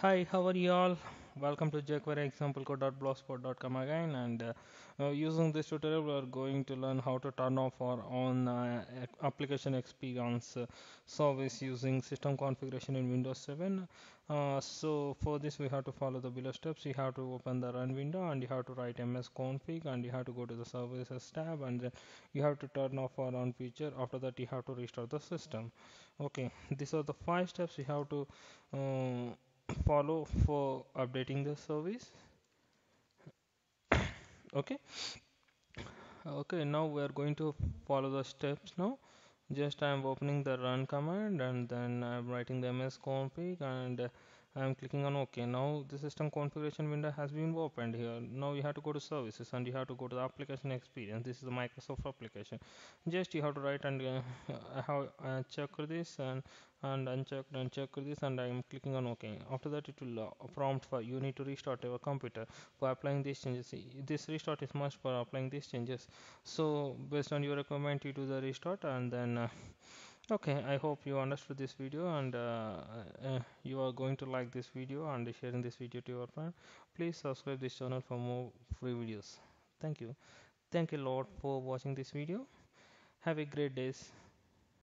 Hi, how are you all? Welcome to jQuery example code.blogspot.com again and uh, using this tutorial we are going to learn how to turn off or on uh, application experience uh, service using system configuration in Windows 7. Uh, so for this we have to follow the below steps. You have to open the run window and you have to write msconfig and you have to go to the services tab and then you have to turn off or on feature. After that you have to restart the system. Okay, these are the five steps you have to uh, follow for updating the service. Okay. Okay now we are going to follow the steps now. Just I am opening the run command and then I'm writing the msconfig and uh, I'm clicking on OK. Now the system configuration window has been opened here. Now you have to go to services and you have to go to the application experience. This is the Microsoft application. Just you have to write and uh, have uh, check this and and uncheck and check this and I am clicking on OK. After that it will uh, prompt for you need to restart your computer for applying these changes. This restart is must for applying these changes. So based on your requirement you do the restart and then uh, okay i hope you understood this video and uh, uh, you are going to like this video and sharing this video to your friend. Please subscribe this channel for more free videos. Thank you. Thank you lot for watching this video. Have a great days